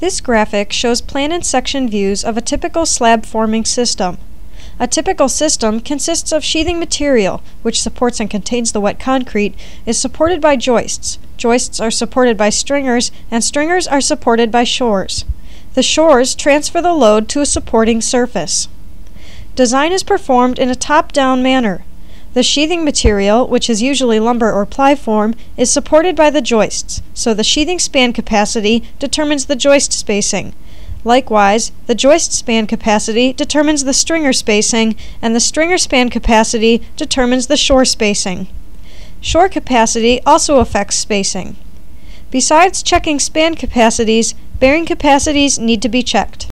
This graphic shows plan and section views of a typical slab forming system. A typical system consists of sheathing material, which supports and contains the wet concrete, is supported by joists. Joists are supported by stringers, and stringers are supported by shores. The shores transfer the load to a supporting surface. Design is performed in a top-down manner. The sheathing material, which is usually lumber or Plyform, is supported by the joists, so the sheathing span capacity determines the joist spacing. Likewise, the joist span capacity determines the stringer spacing, and the stringer span capacity determines the shore spacing. Shore capacity also affects spacing. Besides checking span capacities, bearing capacities need to be checked.